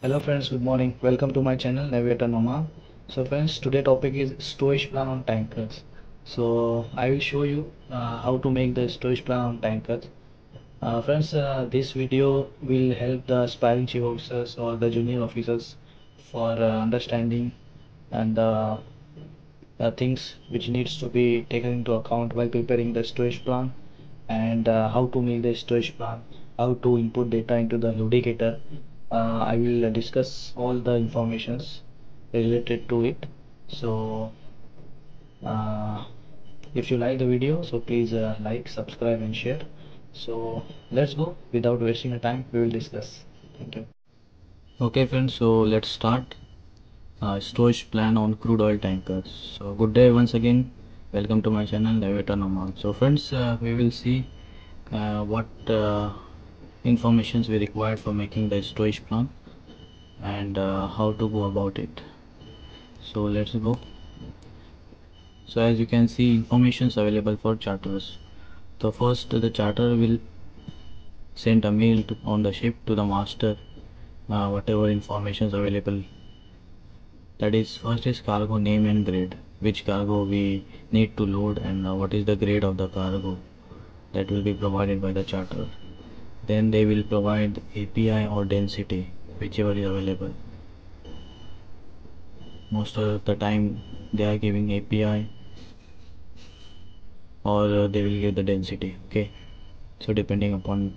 Hello friends, good morning. Welcome to my channel Navigator Nouman. So friends, today topic is stowage plan on tankers. So I will show you uh, how to make the stowage plan on tankers. Uh, friends, uh, this video will help the aspiring chief officers or the junior officers for uh, understanding and uh, the things which needs to be taken into account while preparing the stowage plan and uh, how to make the stowage plan, how to input data into the Loadicator. Uh, I will discuss all the informations related to it. So uh, if you like the video, so please uh, like, subscribe and share. So let's go without wasting the time. We will discuss. Thank you. Okay friends, so let's start uh, stowage plan on crude oil tankers. So good day once again. Welcome to my channel Navigator Nouman. So friends, uh, we will see uh, what uh, informations we required for making the stowage plan and uh, how to go about it. So let's go. So as you can see, informations available for charters. So first, the charter will send a mail to, on the ship to the master, uh, whatever information is available that is first is cargo name and grade which cargo we need to load and uh, what is the grade of the cargo that will be provided by the charter then they will provide API or density whichever is available. Most of the time they are giving API or uh, they will give the density okay? So depending upon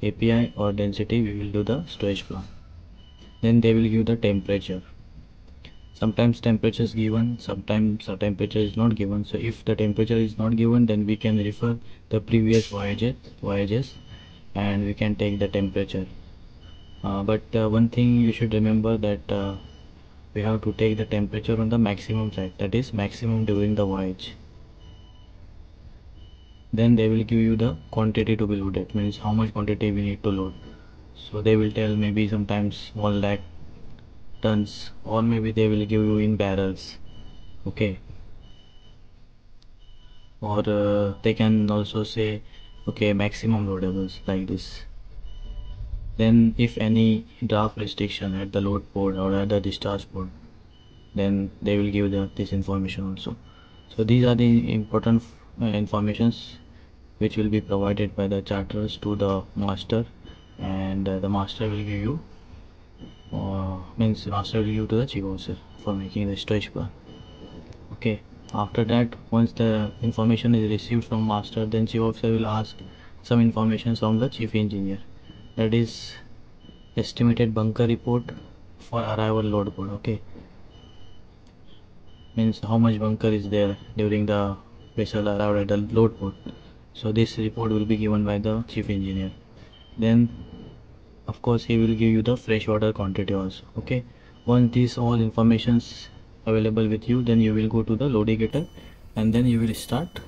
API or density we will do the stowage plan. Then they will give the temperature. Sometimes temperature is given sometimes the temperature is not given. So if the temperature is not given then we can refer the previous voyages voyages and we can take the temperature. Uh, but uh, one thing you should remember that uh, we have to take the temperature on the maximum side that is maximum during the voyage. Then they will give you the quantity to be loaded means how much quantity we need to load. So they will tell maybe sometimes 1 lakh tons or maybe they will give you in barrels okay? Or uh, they can also say okay maximum loadables like this. Then if any draft restriction at the load port or at the discharge port then they will give the, this information also. So these are the important uh, informations which will be provided by the charters to the master and uh, the master will give you uh, means master will give you to the chief officer for making the stowage plan. Okay after that once the information is received from master then chief officer will ask some information from the chief engineer. That is estimated bunker report for arrival load port okay? Means how much bunker is there during the vessel arrived at the load port so this report will be given by the chief engineer. Then of course he will give you the fresh water quantity also okay? Once these all informations available with you then you will go to the Loadicator and then you will start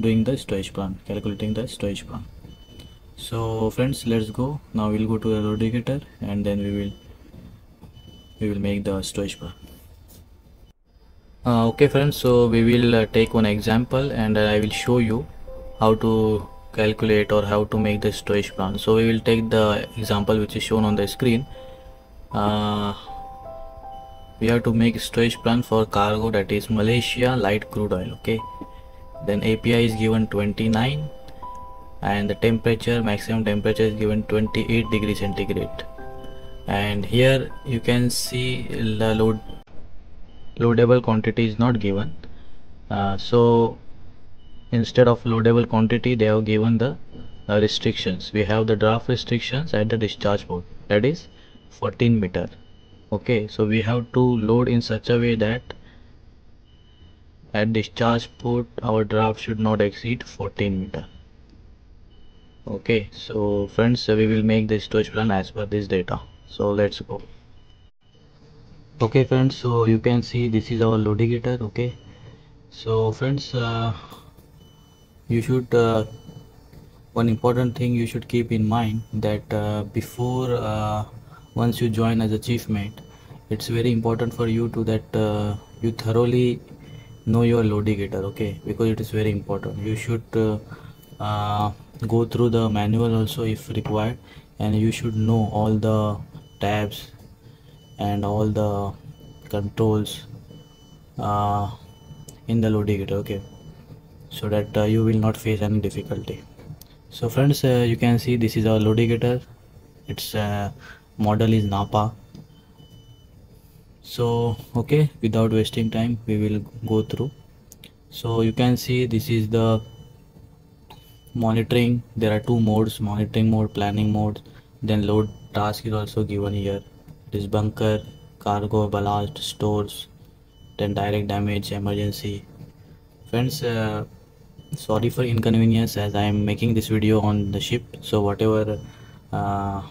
doing the stowage plan calculating the stowage plan. So friends let's go. Now we'll go to the Loadicator and then we will we will make the stowage plan. Uh, okay friends so we will uh, take one example and uh, I will show you how to calculate or how to make the stowage plan. So we will take the example which is shown on the screen. Uh, we have to make stowage plan for cargo that is Malaysia light crude oil okay? Then API is given 29 and the temperature maximum temperature is given 28 degree centigrade. And here you can see the load loadable quantity is not given. Uh, so instead of loadable quantity they have given the uh, restrictions. We have the draft restrictions at the discharge port that is 14 meter okay so we have to load in such a way that at discharge port our draft should not exceed 14 meter. Okay so friends we will make the stowage plan as per this data. So let's go. Okay friends so you can see this is our Loadicator okay? So friends uh, you should uh, one important thing you should keep in mind that uh, before uh, once you join as a chief mate it's very important for you to that uh, you thoroughly know your Loadicator okay? Because it is very important. You should uh, uh, go through the manual also if required and you should know all the tabs and all the controls uh, in the Loadicator okay? So that uh, you will not face any difficulty. So friends uh, you can see this is our Loadicator its model is Napa. So okay without wasting time we will go through. So you can see this is the monitoring. There are two modes monitoring mode planning mode. Then load task is also given here. It is bunker cargo ballast stores. Then direct damage emergency. Friends uh, sorry for inconvenience as i am making this video on the ship. So whatever uh,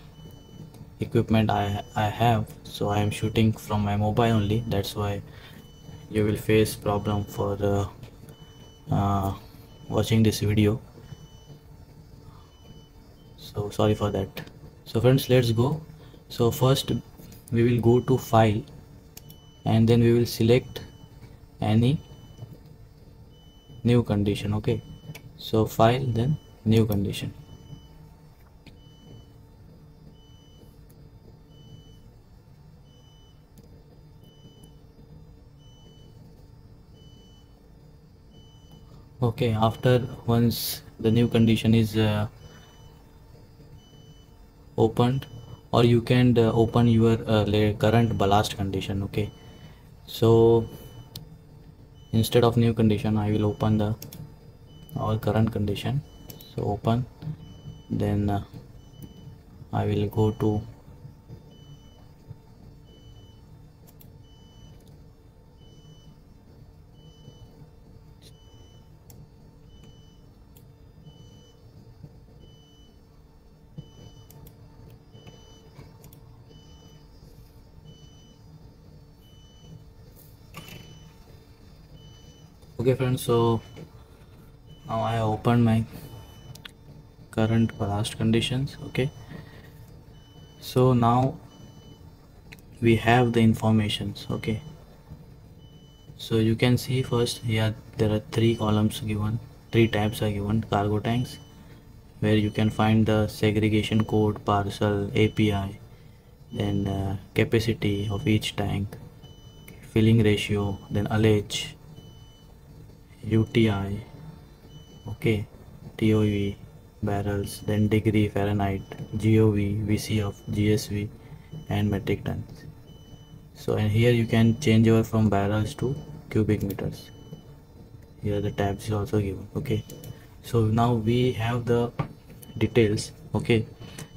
equipment I, I have so I am shooting from my mobile only. That's why you will face problem for uh, uh, watching this video. So sorry for that. So friends let's go. So first we will go to file and then we will select any new condition okay? So file then new condition okay after once the new condition is uh, opened or you can uh, open your uh, current ballast condition okay? So instead of new condition I will open the our current condition. So open then uh, I will go to okay friends so now I opened my current ballast conditions okay? So now we have the informations okay? So you can see first here there are three columns given three tabs are given cargo tanks where you can find the segregation code parcel API then uh, capacity of each tank filling ratio then ullage UTI okay TOV barrels then degree Fahrenheit GOV VCF GSV and metric tons. So and here you can change over from barrels to cubic meters. Here the tabs is also given okay. So now we have the details okay.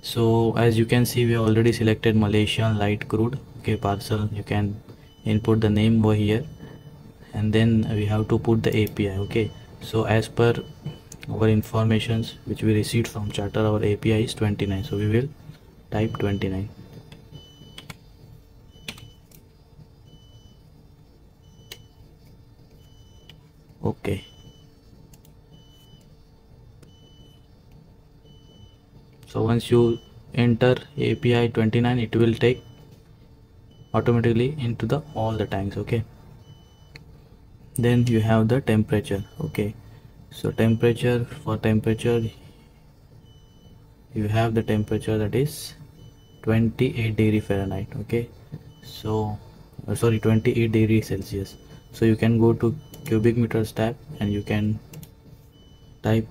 So as you can see we already selected Malaysian light crude okay parcel. You can input the name over here and then we have to put the API okay? So as per our informations which we received from charter our API is 29 so we will type 29 okay. So once you enter API 29 it will take automatically into the all the tanks okay then you have the temperature okay? So temperature for temperature you have the temperature that is 28 degree Fahrenheit okay? So uh, sorry 28 degree Celsius. So you can go to cubic meters tab and you can type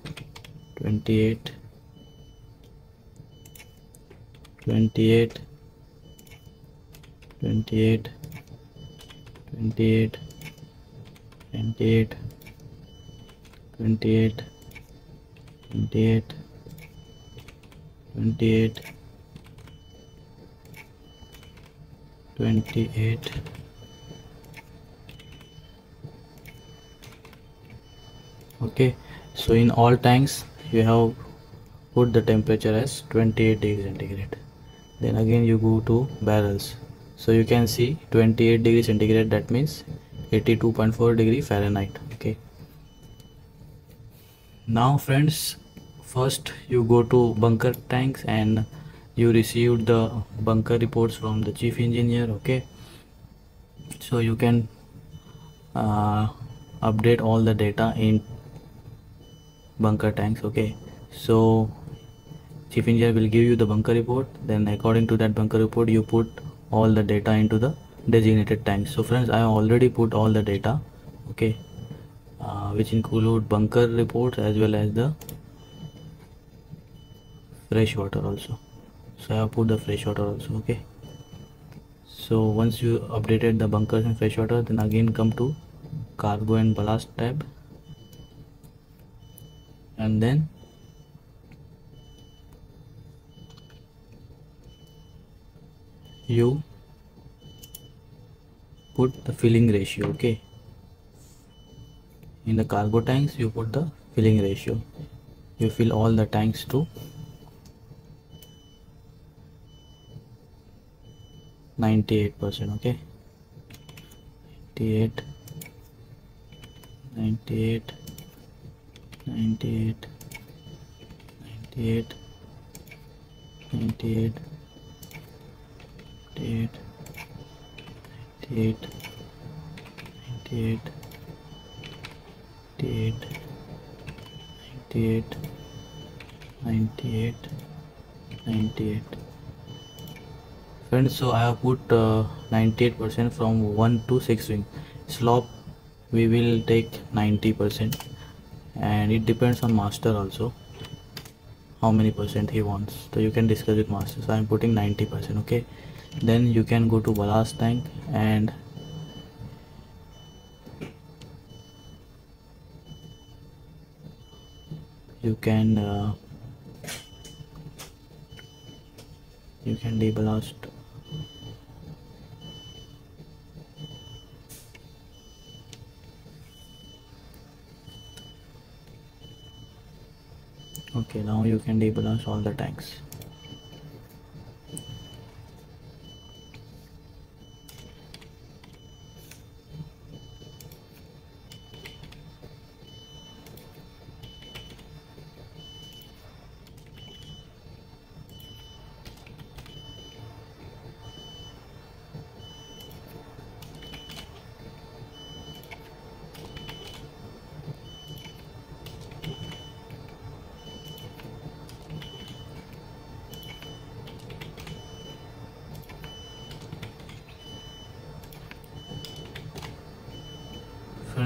28 28 28 28 28 28 28 28 28 okay so in all tanks you have put the temperature as 28 degrees centigrade. Then again you go to barrels. So you can see 28 degrees centigrade that means 82.4 degree Fahrenheit okay? Now friends first you go to bunker tanks and you received the bunker reports from the chief engineer okay? So you can uh, update all the data in bunker tanks okay? So chief engineer will give you the bunker report. Then according to that bunker report you put all the data into the designated tanks. So friends i already put all the data okay uh, which include bunker reports as well as the fresh water also. So i have put the fresh water also okay. So once you updated the bunkers and fresh water then again come to cargo and ballast tab. And then you put the filling ratio okay? In the cargo tanks you put the filling ratio. You fill all the tanks to 98 percent okay? 98 98 98 98 98 98 98 98 98 98 98 98 friends so i have put uh, 98 percent from 1 to 6 wing. Slop we will take 90 percent. And it depends on master also how many percent he wants. So you can discuss with master. So i'm putting 90 percent okay then you can go to ballast tank and you can uh, you can deballast okay now you can deballast all the tanks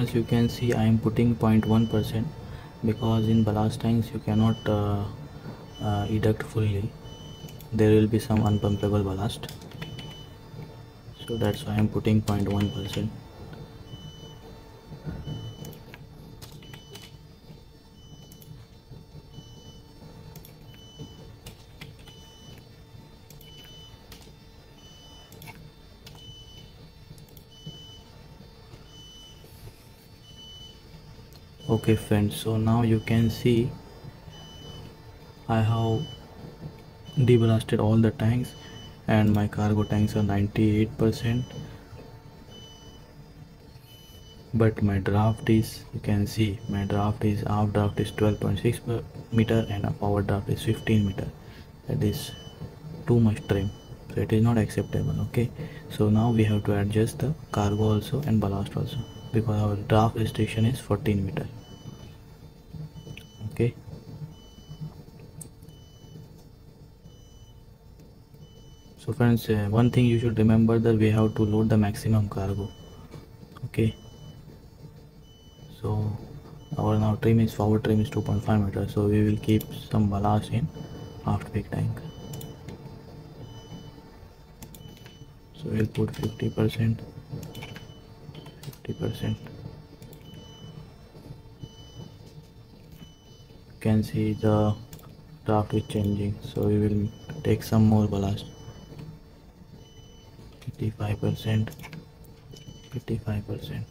friends you can see I am putting 0.1 percent because in ballast tanks you cannot uh, uh, eject fully. There will be some unpumpable ballast so that's why I'm putting 0.1 okay friends so now you can see I have deballasted all the tanks and my cargo tanks are 98 percent. But my draft is you can see my draft is aft draft is 12.6 meter and a power draft is 15 meter. That is too much trim. So it is not acceptable okay? So now we have to adjust the cargo also and ballast also because our draft restriction is 14 meter okay so friends uh, one thing you should remember that we have to load the maximum cargo okay? So our now trim is forward trim is 2.5 meter so we will keep some ballast in aft peak tank. So we'll put 50 percent 50 percent. Can see the draft is changing so we will take some more ballast 55 percent 55 percent.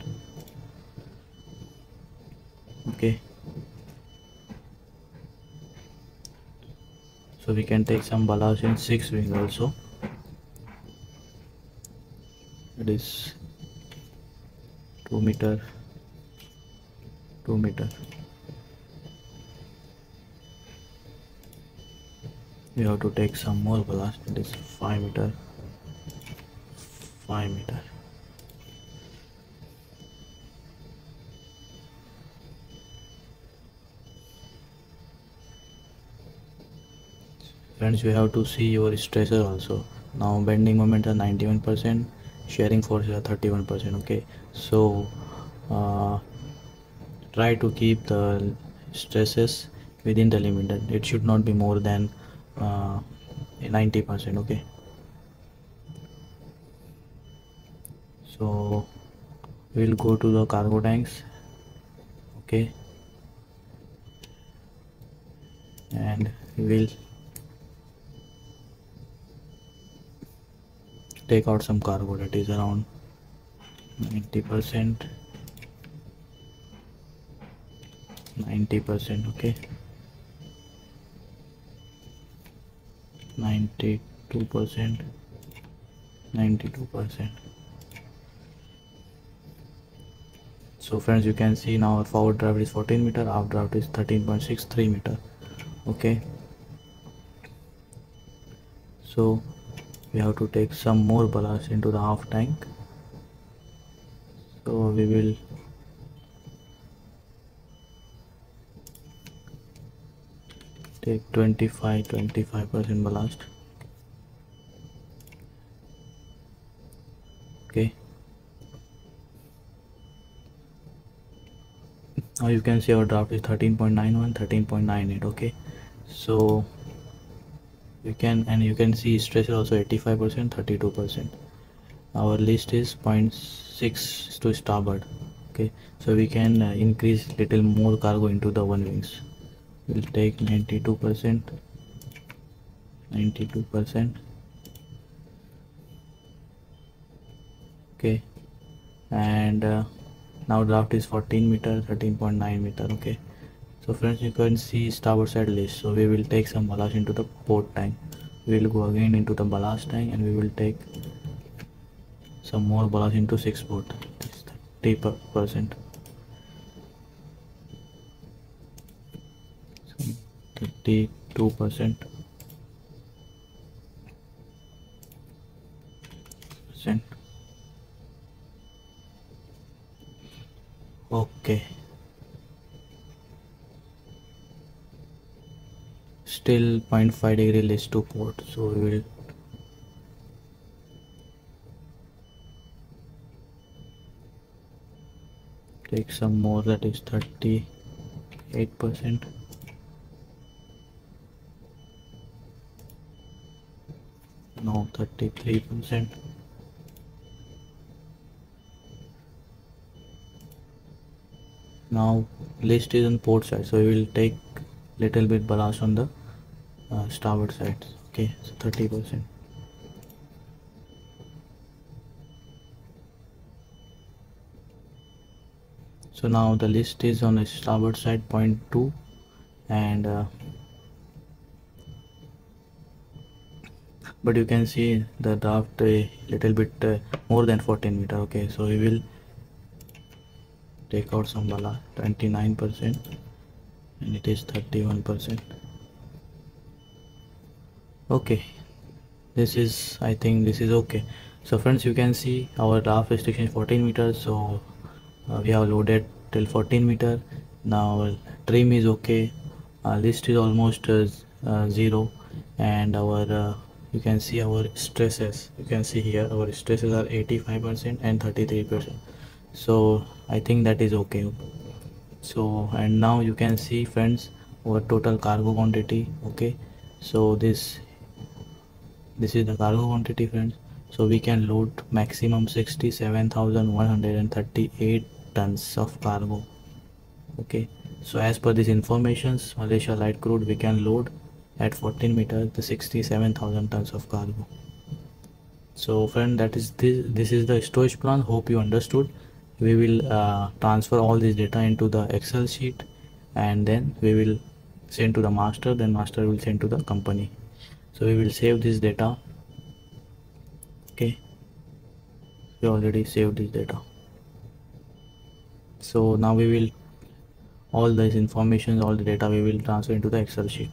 Okay. So we can take some ballast in six wing also. It is 2 meter 2 meter. We have to take some more ballast it is 5 meter 5 meter friends we have to see your stressor also. Now bending moment are 91 percent shearing force is 31 percent okay? So uh, try to keep the stresses within the limit. It should not be more than uh, 90 percent okay so we'll go to the cargo tanks. Okay. And we'll take out some cargo that is around 90 percent. 90 percent okay. 92 percent. 92 percent so friends you can see now our forward draft is 14 meter aft draft is 13.63 meter. Okay. So we have to take some more ballast into the half tank. So we will take 25 25 percent ballast. Okay now you can see our draft is 13.91 13.98 okay? So you can and you can see stress is also 85 percent 32 percent. Our list is 0.6 to starboard okay? So we can uh, increase little more cargo into the one wings. We'll take 92 percent 92 percent. Okay? And uh, now draft is 14 meter 13.9 meter okay. So friends you can see starboard side list. So we will take some ballast into the port tank. We will go again into the ballast tank and we will take some more ballast into six port. 30 percent. 32 percent percent still 0.5 degree list to port so we will take some more that is 38 percent. No 33 percent. Now list is on port side so we will take little bit ballast on the uh, starboard side. Okay so 30 percent. So now the list is on the starboard side point 2 and uh, but you can see the draft a little bit uh, more than 14 meter. Okay so we will take out some bala 29 percent and it is 31 percent okay. This is i think this is okay. So friends you can see our draft restriction is 14 meters so uh, we have loaded till 14 meter. Now trim is okay. Uh, list is almost uh, uh zero. And our uh, you can see our stresses. You can see here our stresses are 85 percent and 33 percent. So i think that is okay. So and now you can see friends our total cargo quantity. Okay. So this this is the cargo quantity friends. So we can load maximum 67138 tons of cargo. Okay. So as per these informations malaysia light crude we can load at 14 meters the 67000 tons of cargo. So friend that is this this is the stowage plan. Hope you understood. We will uh, transfer all this data into the excel sheet and then we will send to the master then master will send to the company so we will save this data. Okay. We already saved this data. So now we will all this information all the data we will transfer into the excel sheet